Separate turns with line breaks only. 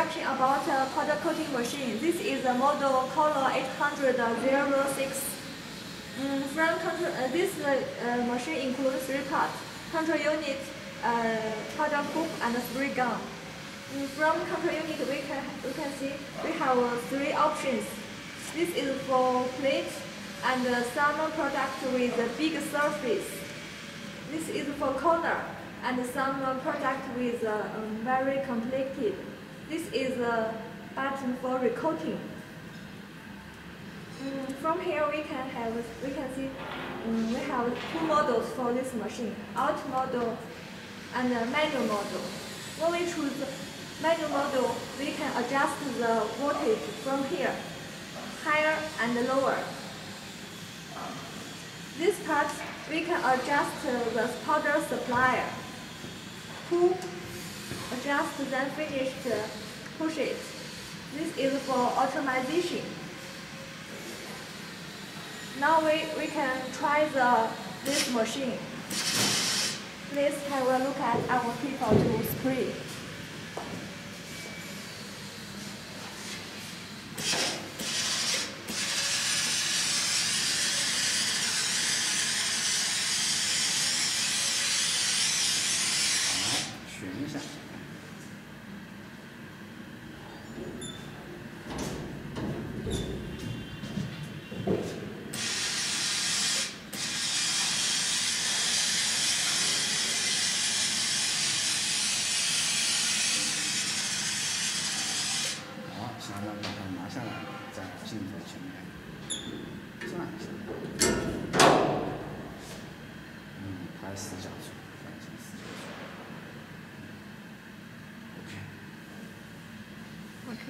introduction about uh, powder coating machine. This is a model Color 806. Mm, from control, uh, this uh, machine includes three parts: control unit, uh, powder hopper, and spray gun. Mm, from control unit, we can we can see we have uh, three options. This is for plate and uh, some product with a big surface. This is for corner and some uh, product with uh, very complicated. This is a button for recoating. Mm, from here we can have we can see um, we have two models for this machine: auto model and a manual model. When we choose manual model, we can adjust the voltage from here, higher and lower. This part we can adjust the powder supplier. Pull, adjust, then finish push it. This is for automation. Now we, we can try the this machine. Please have a look at our people to screen.
然后把它拿下来，在镜头前面转一下。嗯，拍死角处，放进死角处。OK。
OK。